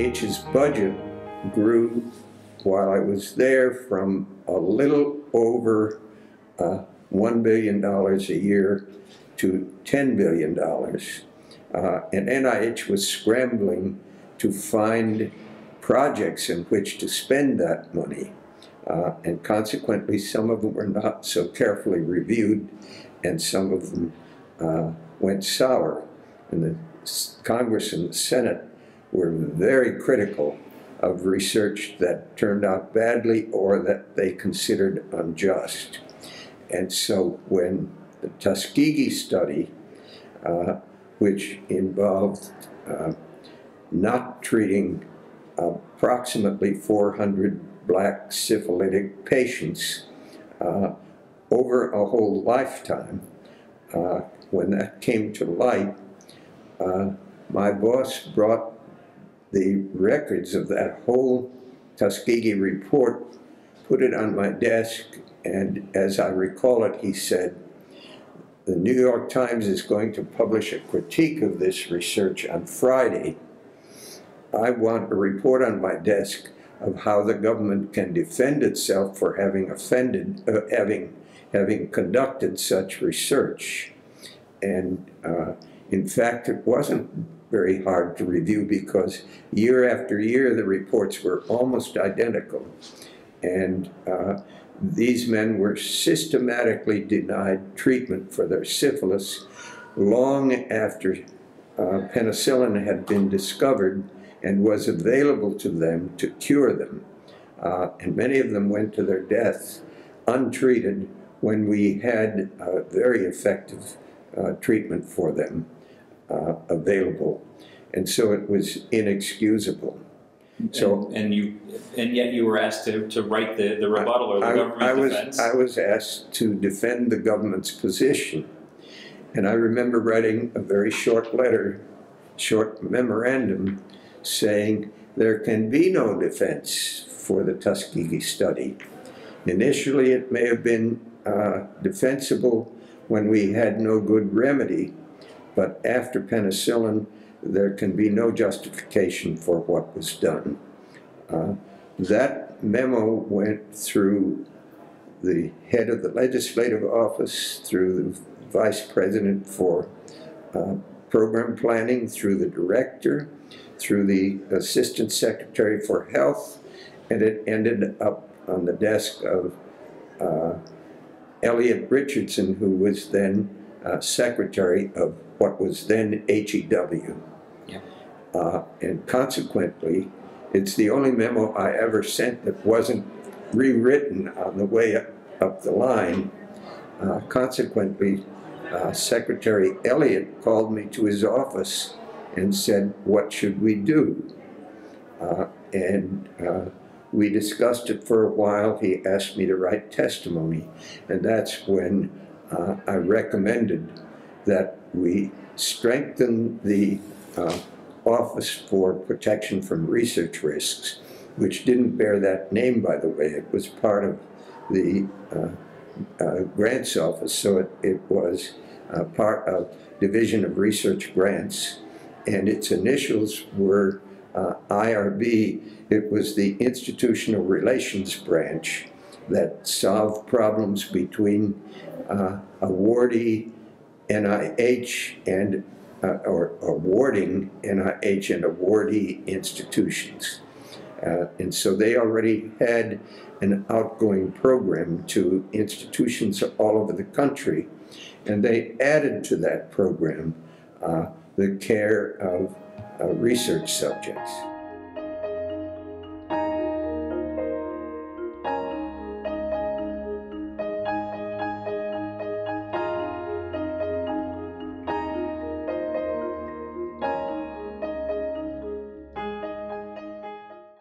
NIH's budget grew while I was there from a little over uh, $1 billion a year to $10 billion. Uh, and NIH was scrambling to find projects in which to spend that money. Uh, and consequently, some of them were not so carefully reviewed, and some of them uh, went sour. And the Congress and the Senate were very critical of research that turned out badly or that they considered unjust. And so when the Tuskegee study, uh, which involved uh, not treating approximately 400 black syphilitic patients uh, over a whole lifetime, uh, when that came to light, uh, my boss brought the records of that whole Tuskegee report, put it on my desk, and as I recall it, he said, the New York Times is going to publish a critique of this research on Friday. I want a report on my desk of how the government can defend itself for having offended, uh, having, having conducted such research. And uh, in fact, it wasn't very hard to review because year after year the reports were almost identical. And uh, these men were systematically denied treatment for their syphilis long after uh, penicillin had been discovered and was available to them to cure them. Uh, and many of them went to their deaths untreated when we had very effective uh, treatment for them uh, available. And so it was inexcusable. So and, and, you and yet you were asked to, to write the, the rebuttal or the I, government I was, defense. I was asked to defend the government's position. And I remember writing a very short letter, short memorandum, saying there can be no defense for the Tuskegee study. Initially, it may have been uh, defensible when we had no good remedy, but after penicillin, there can be no justification for what was done. Uh, that memo went through the head of the legislative office, through the vice president for uh, program planning, through the director, through the assistant secretary for health, and it ended up on the desk of uh, Elliot Richardson, who was then uh, secretary of what was then HEW. Yeah. Uh, and consequently, it's the only memo I ever sent that wasn't rewritten on the way up, up the line. Uh, consequently, uh, Secretary Elliot called me to his office and said, what should we do? Uh, and uh, we discussed it for a while. He asked me to write testimony, and that's when uh, I recommended that we strengthen the uh, Office for Protection from Research Risks, which didn't bear that name, by the way. It was part of the uh, uh grants office, so it, it was uh, part of Division of Research Grants, and its initials were uh, IRB, it was the institutional relations branch that solved problems between awardee NIH and uh, or awarding NIH and awardee institutions. Uh, and so they already had an outgoing program to institutions all over the country. And they added to that program uh, the care of uh, research subjects.